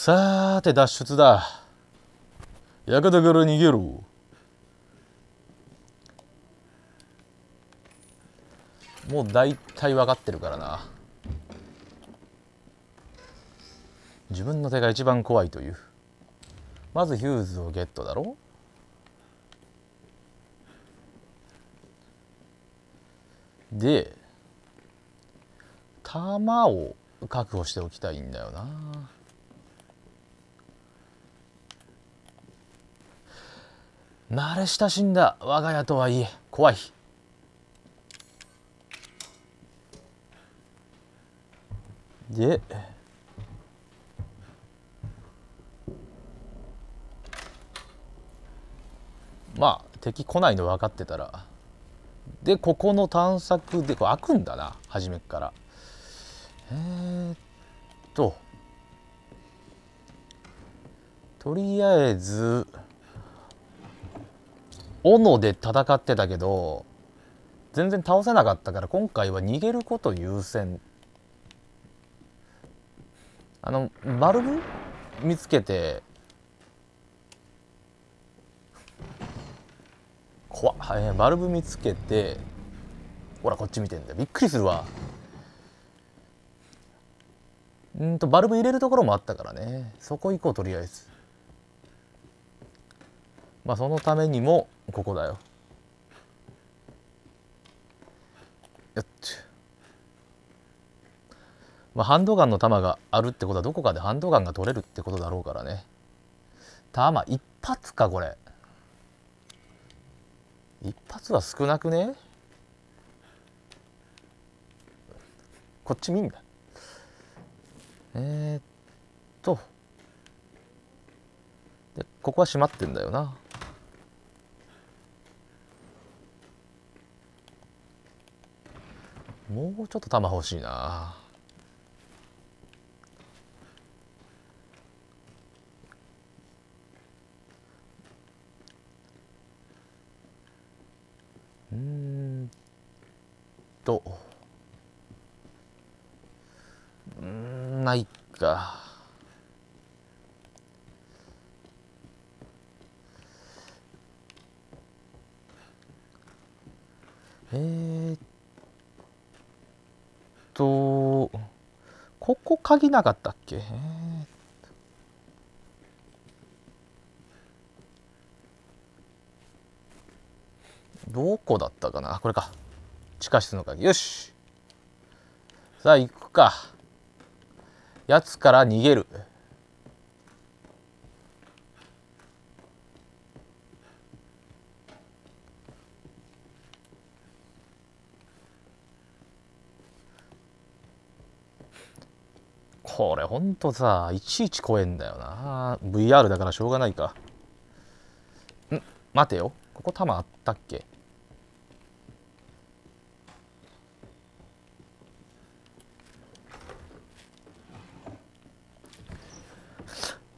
さーて脱出だ。館から逃げろ。もう大体分かってるからな。自分の手が一番怖いという。まずヒューズをゲットだろ。で弾を確保しておきたいんだよな。慣れ親しんだ我が家とはいえ怖いでまあ敵来ないの分かってたらでここの探索でこれ開くんだな初めから。えー、っととりあえず斧で戦ってたけど全然倒せなかったから今回は逃げること優先。あのバルブ見つけて怖っ、はい、バルブ見つけてほらこっち見てんだよ。びっくりするわ。うんとバルブ入れるところもあったからね。そこ行こうとりあえず。まあそのためにもここだよ。よっまあハンドガンの弾があるってことはどこかでハンドガンが取れるってことだろうからね。弾一発かこれ。一発は少なくね？こっち見んだ。えー、っと。でここは閉まってんだよな。もうちょっと弾欲しいな。うんと。うんないか。えー、っとここ鍵なかったっけ、どこだったかな？これか。地下室の鍵。よし。さあ行くか。やつから逃げるこれほんとさいちいち怖えんだよな。VR だからしょうがないか。ん？待てよ。ここ弾あったっけ？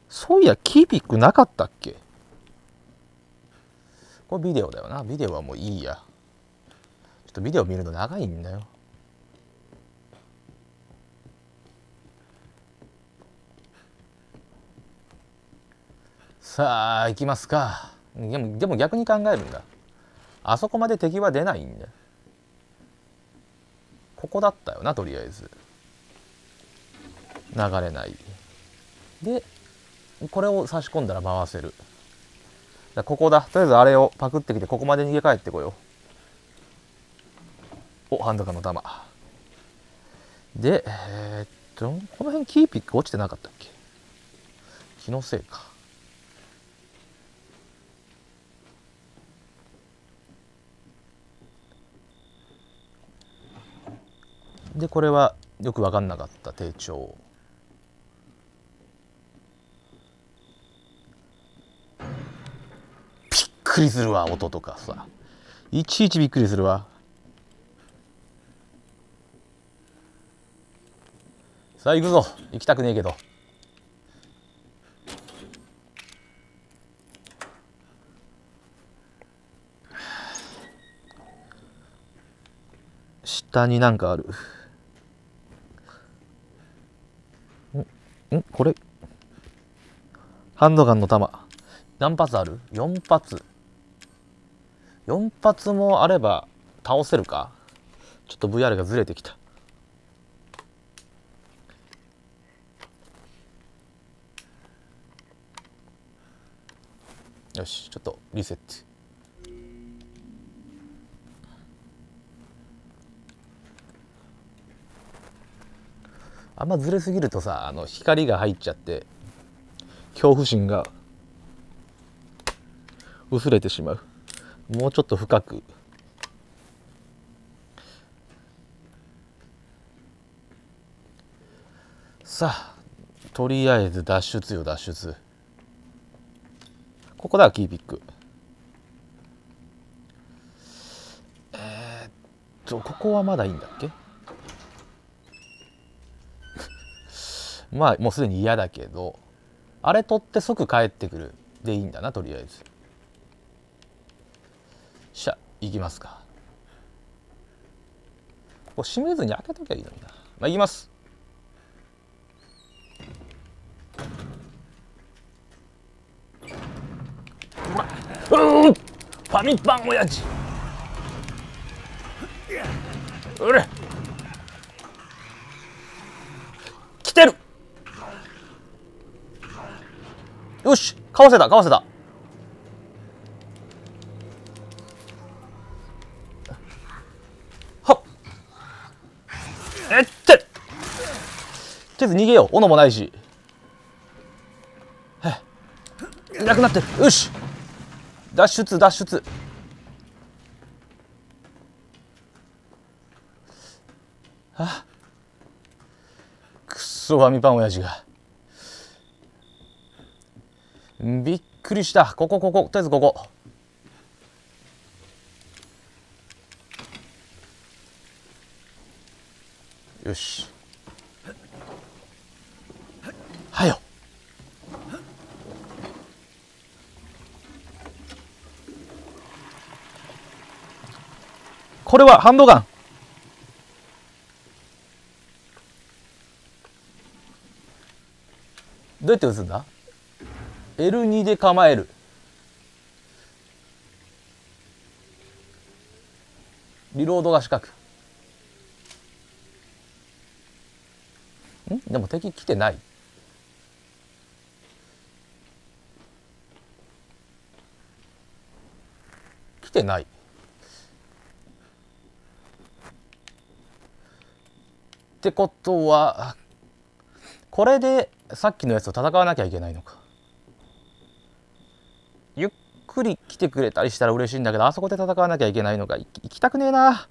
そういやキーピックなかったっけ？これビデオだよな。ビデオはもういいや。ちょっとビデオ見るの長いんだよ。さあ行きますか。でもでも逆に考えるんだ。あそこまで敵は出ないんだ。ここだったよなとりあえず。流れない。でこれを差し込んだら回せる。だここだ。とりあえずあれをパクってきてここまで逃げ帰ってこよう。おハンドガンの弾。でえー、っとこの辺キーピック落ちてなかったっけ？気のせいか。でこれはよく分かんなかった低調びっくりするわ音とかさ。いちいちびっくりするわ。さあ行くぞ。行きたくねえけど。下になんかある。ん？これ？ハンドガンの弾何発ある ?4 発。4発もあれば倒せるか？ちょっと VR がずれてきた。よしちょっとリセット。あんまずれすぎるとさあの光が入っちゃって恐怖心が薄れてしまう。もうちょっと深く。さあとりあえず脱出よ脱出。ここだキーピック。えー、っとここはまだいいんだっけ？まあもうすでに嫌だけどあれ取って即帰ってくる。でいいんだなとりあえず。しゃ行きますか。ここ閉めずに開けときゃいいのにな。まあ行きます。うん。ファミパン親父うれ来てるよしかわせたかわせた。はっ。えってとりあえず逃げよう。斧もないし。いなくなってる。よし。脱出脱出。あくそファミパン親父が。びっくりした。ここここ。とりあえずここ。よし。はよ。これはハンドガン。どうやって撃つんだ？L2 で構える。リロードが四角。ん？でも敵来てない。来てない。ってことはこれでさっきのやつと戦わなきゃいけないのか。くり来てくれたりしたら嬉しいんだけどあそこで戦わなきゃいけないのか行きたくねえな。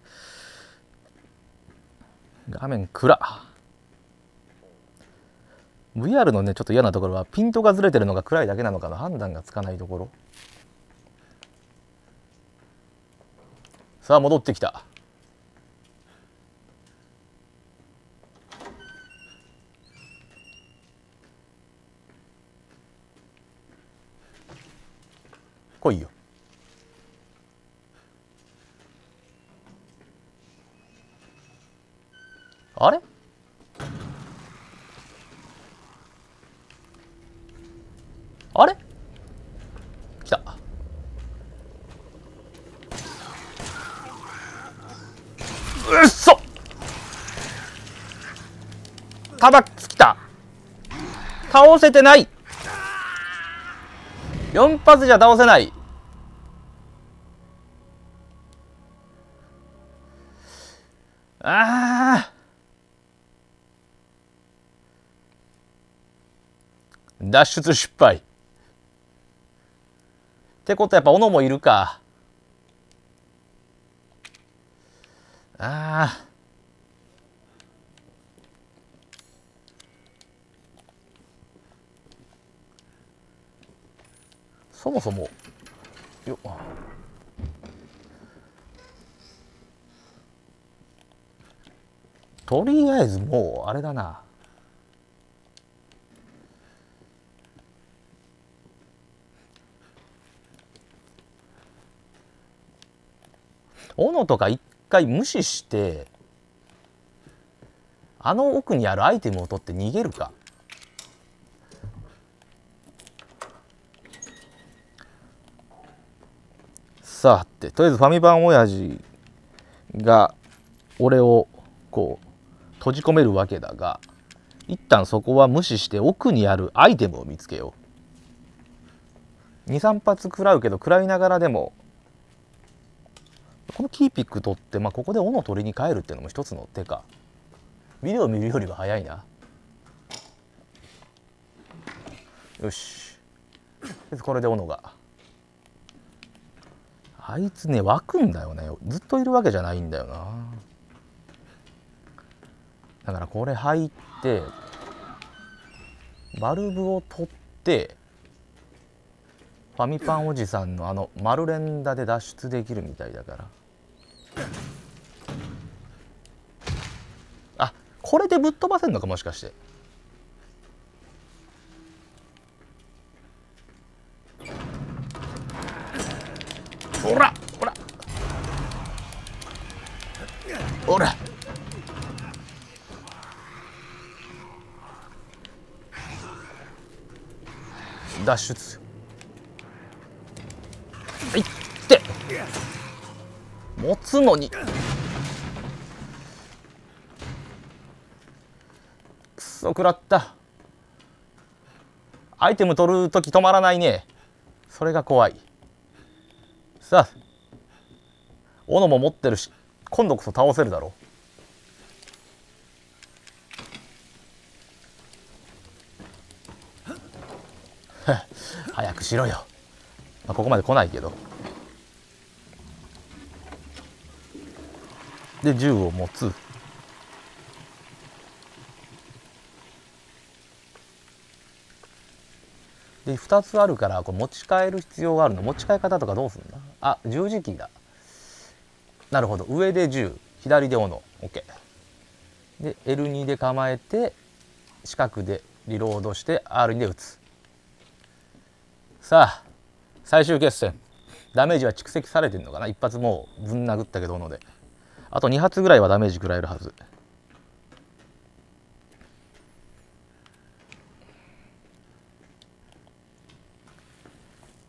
画面暗。VR のねちょっと嫌なところはピントがずれてるのが暗いだけなのかな。判断がつかないところ。さあ戻ってきた。来いよ。あれ？あれ？来た。うっそ！弾尽きた。倒せてない。4発じゃ倒せない。ああ脱出失敗。ってことはやっぱ斧もいるか。ああそもそも。よとりあえずもうあれだな。斧とか一回無視してあの奥にあるアイテムを取って逃げるか。さあってとりあえずファミバン親父が俺をこう閉じ込めるわけだが一旦そこは無視して奥にあるアイテムを見つけよう。23発食らうけど食らいながらでもこのキーピック取って、まあ、ここで斧取りに帰るっていうのも一つの手か。ビデオ見るよりは早いな。よし。これで斧が。あいつね湧くんだよね。ずっといるわけじゃないんだよな。だからこれ入ってバルブを取ってファミパンおじさんのあの丸連打で脱出できるみたいだから。あこれでぶっ飛ばせんのかもしかして。ほらほら。ほら。脱出。い。って持つのに。くそ食らった。アイテム取る時止まらないね。それが怖い。さあ斧も持ってるし今度こそ倒せるだろう。早くしろよ、まあ、ここまで来ないけど。で銃を持つ。で2つあるからこれ持ち帰る必要があるの。持ち帰り方とかどうすんだあ十字キーだ。なるほど。上で10左で斧。OK で L2 で構えて四角でリロードして R2 で撃つ。さあ最終決戦。ダメージは蓄積されてるのかな？一発もうぶん殴ったけど斧で。あと2発ぐらいはダメージ食らえるはず。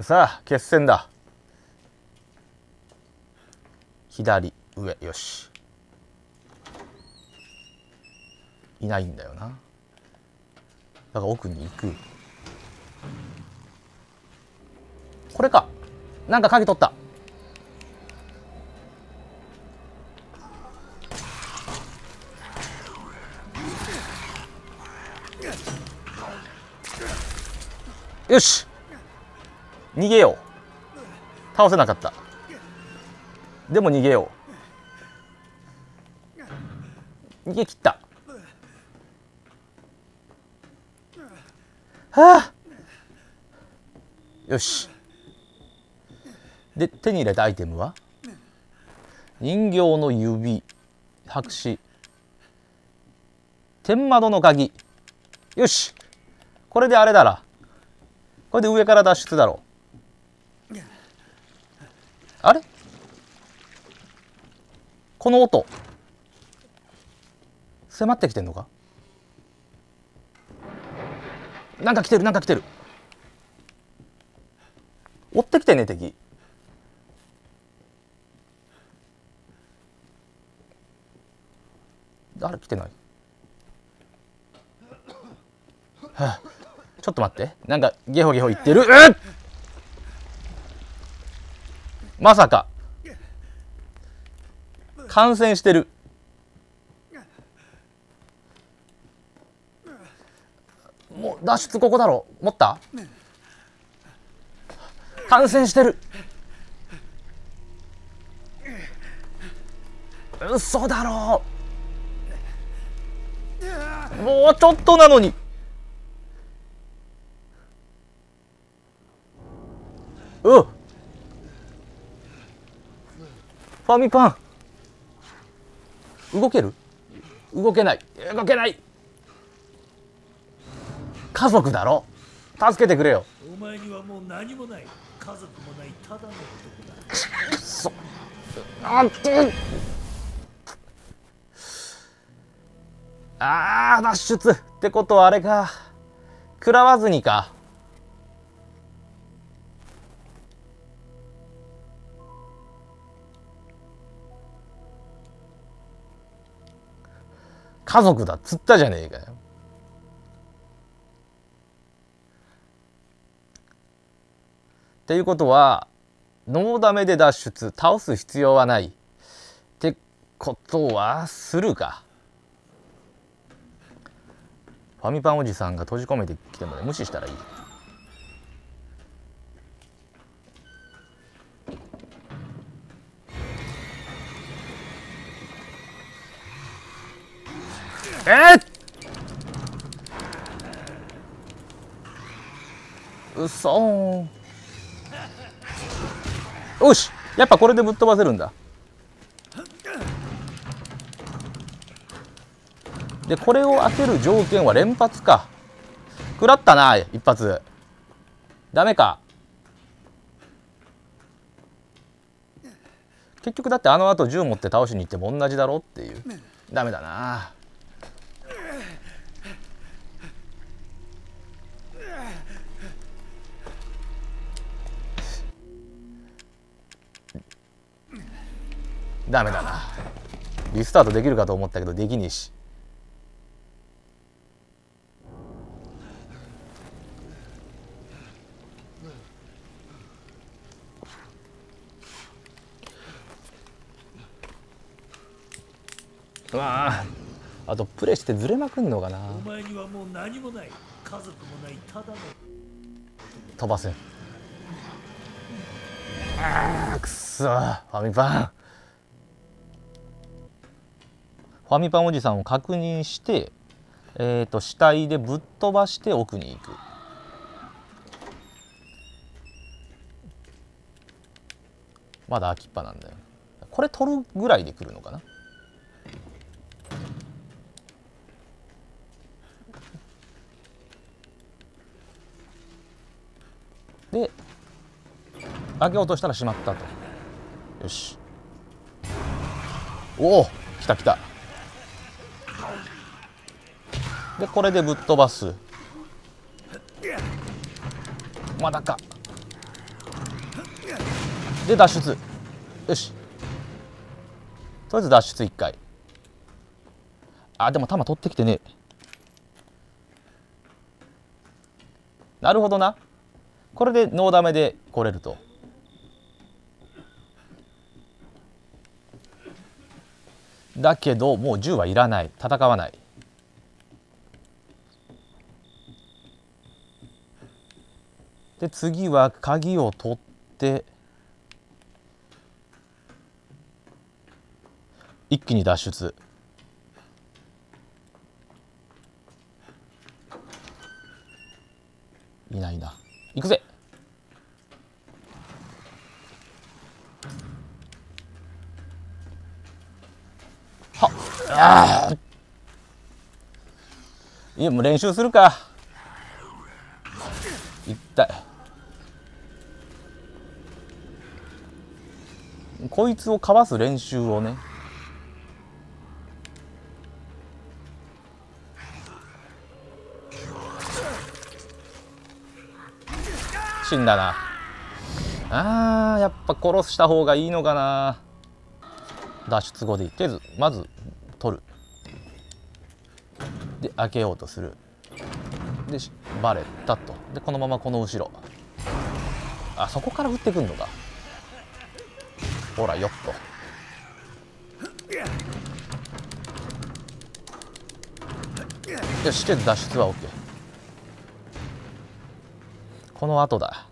さあ決戦だ。左上よし。いないんだよな。だから奥に行く。これか。なんか鍵取った。よし。逃げよう。倒せなかった。でも逃げよう。逃げ切った。はあ。よし。で手に入れたアイテムは？人形の指白紙。天窓の鍵。よし。これであれだら。これで上から脱出だろう。あれ？この音。迫ってきてんのか？なんか来てるなんか来てる。追ってきてね敵。誰来てない？はあ、ちょっと待って。なんかゲホゲホ言ってる。まさか。感染してる。もう脱出ここだろ。持った？感染してる。嘘だろ。もうちょっとなのに。うファミパン。動ける？動けない。動けない。家族だろ？助けてくれよ。お前にはもう何もない。家族もないただの男だ。そ。あって。ああ脱出ってことはあれか。食らわずにか家族だっつったじゃねえかよ。っていうことはノーダメで脱出倒す必要はない。ってことはするか。ファミパンおじさんが閉じ込めてきてもね無視したらいい。えっ？うそよし。やっぱこれでぶっ飛ばせるんだ。でこれを当てる条件は連発か。食らったな一発。ダメか。結局だってあのあと銃持って倒しに行っても同じだろっていう。ダメだな。ダメだな。リスタートできるかと思ったけどできねえし。うわああとプレイしてずれまくんのかな。お前にはもう何もない。家族もない。ただの。飛ばせ。んあーくそ。ファミパンファミパンおじさんを確認してえー、と死体でぶっ飛ばして奥に行く。まだ秋っぱなんだよ。これ取るぐらいで来るのかな？で開けようとしたらしまったと。よし。おお来た来た。でこれでぶっ飛ばす。まだか。で脱出。よし。とりあえず脱出1回。あでも弾取ってきてねなるほどな。これでノーダメで来れると。だけどもう銃はいらない。戦わない。で次は鍵を取って一気に脱出。いないな。行くぜ。はっ。あー。いやもう練習するか痛いこいつをかわす練習をね。死んだな。あーやっぱ殺した方がいいのかな。脱出後でいいとりあえずまず取る。で開けようとする。でバレたと。でこのままこの後ろ。あそこから降ってくんのか。ほらよっと。よしとりあえず脱出は OK この後だ。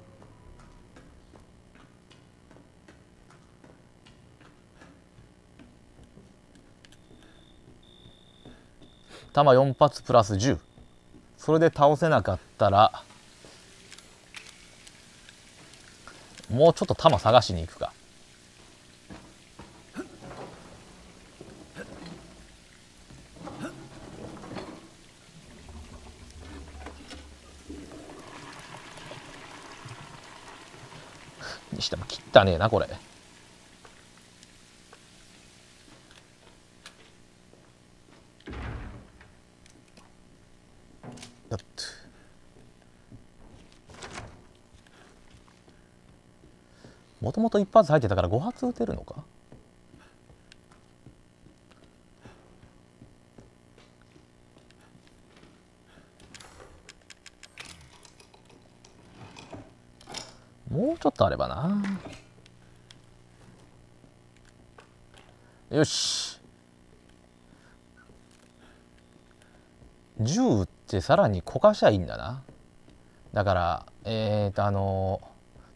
弾4発プラス10それで倒せなかったらもうちょっと弾探しに行くか。にしても切ったねえなこれ。よっもと。もと一発入ってたから5発撃てるのかもうちょっとあればな。よし。銃撃ってさらにこかしゃいいんだな。だからえっ、ー、とあの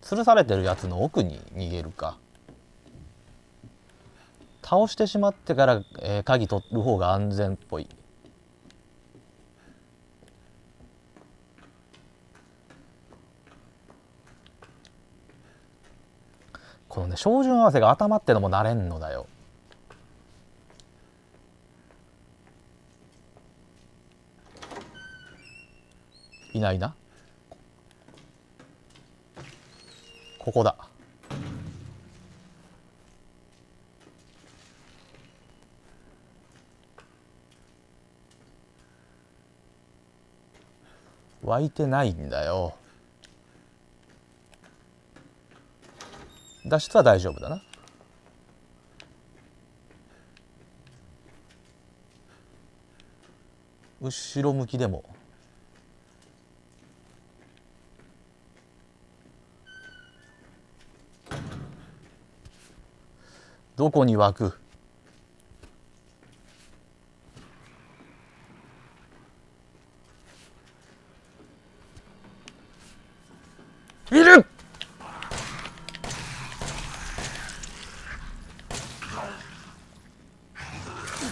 吊るされてるやつの奥に逃げるか。倒してしまってから、えー、鍵取る方が安全っぽい。このね照準合わせが頭ってのも慣れんのだよ。いないな？ここだ。湧いてないんだよ。脱出は大丈夫だな。後ろ向きでも。どこに湧くいる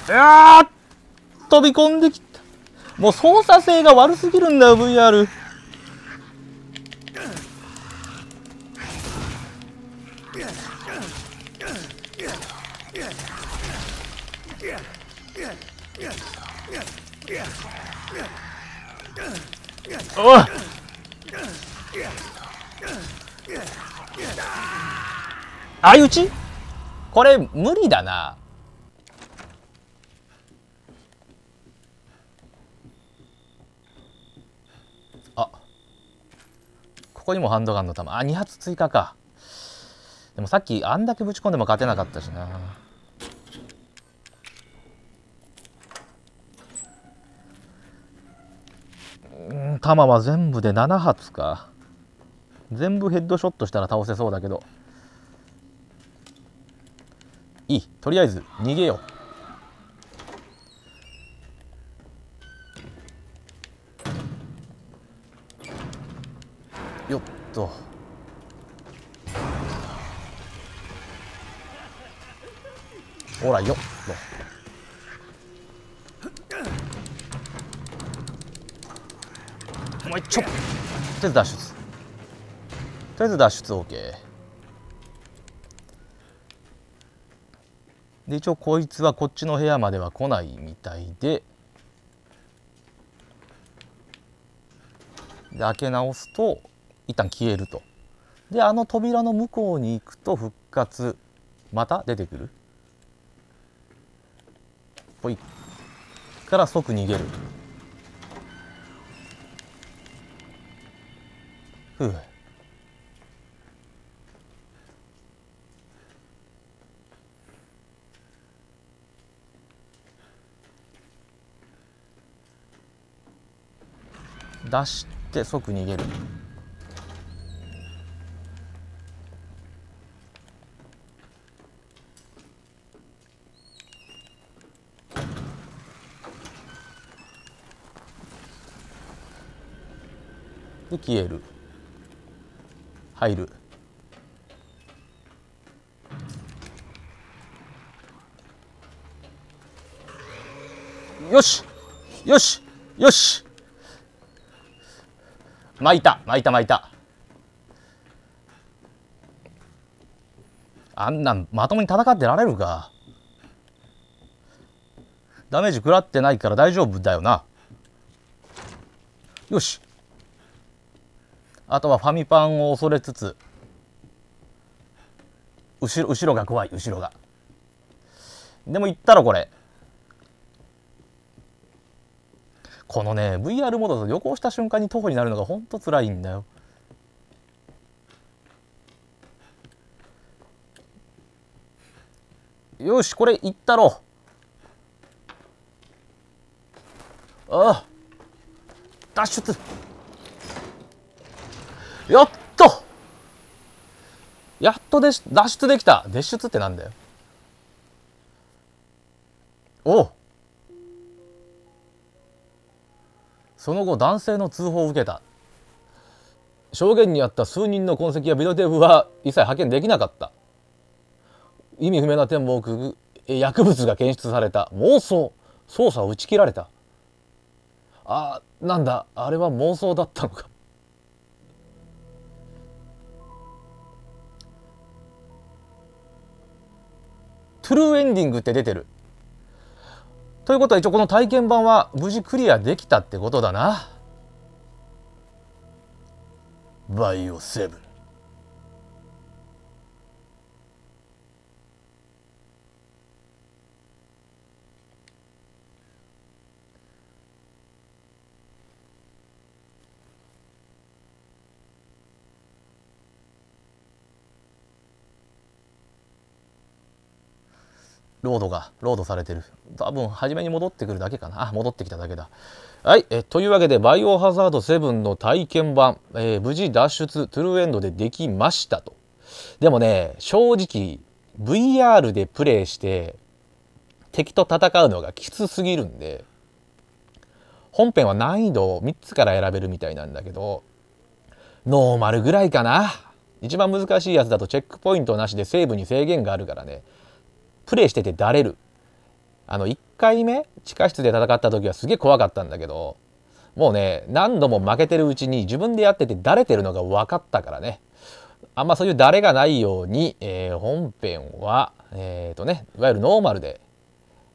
いや飛び込んできた。もう操作性が悪すぎるんだよ VR おい。相打ち？これ無理だなあここにもハンドガンの弾。あ2発追加か。でもさっきあんだけぶち込んでも勝てなかったしな。うん弾は全部で7発か。全部ヘッドショットしたら倒せそうだけど。いい。とりあえず逃げよう。と。ほらよっと。もう一丁とりあえず脱出。とりあえず脱出 OK で一応こいつはこっちの部屋までは来ないみたいで。で開け直すと。一旦消えると。であの扉の向こうに行くと復活また出てくる。ほい。から即逃げる。ふう。出して即逃げる。で消える。入る。よし。よし。よし。巻いた。巻いた巻いた。あんなんまともに戦ってられるか。ダメージ食らってないから大丈夫だよな。よし。あとはファミパンを恐れつつ後ろ後ろが怖い後ろが。でも言ったらこれ。このね VR モードと旅行した瞬間に徒歩になるのがほんと辛いんだよ。よしこれいったろ。ああ。脱出。やったやっとでし脱出できた。脱出ってなんだよ。おその後男性の通報を受けた。証言にあった数人の痕跡やビデオテープは一切発見できなかった。意味不明な点も多く薬物が検出された。妄想。捜査を打ち切られた。あなんだ。あれは妄想だったのか。トゥルーエンディングって出てる。ということは一応この体験版は無事クリアできたってことだな。バイオセブン。ロードがロードされてる。多分初めに戻ってくるだけかな。あ戻ってきただけだ。はいえというわけでバイオハザード7の体験版、えー、無事脱出トゥルーエンドでできましたと。でもね正直 VR でプレイして敵と戦うのがきつすぎるんで本編は難易度を3つから選べるみたいなんだけどノーマルぐらいかな。一番難しいやつだとチェックポイントなしでセーブに制限があるからね。プレイしててだれる。あの1回目地下室で戦った時はすげえ怖かったんだけどもうね何度も負けてるうちに自分でやっててだれてるのが分かったからね。あんまそういうだれがないように、えー、本編はえっ、ー、とねいわゆるノーマルで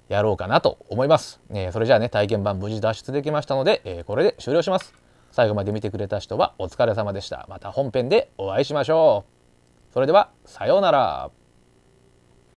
やろうかなと思います、えー、それじゃあね体験版無事脱出できましたので、えこれで終了します。最後まで見てくれた人はお疲れ様でした。また本編でお会いしましょう。それではさようなら。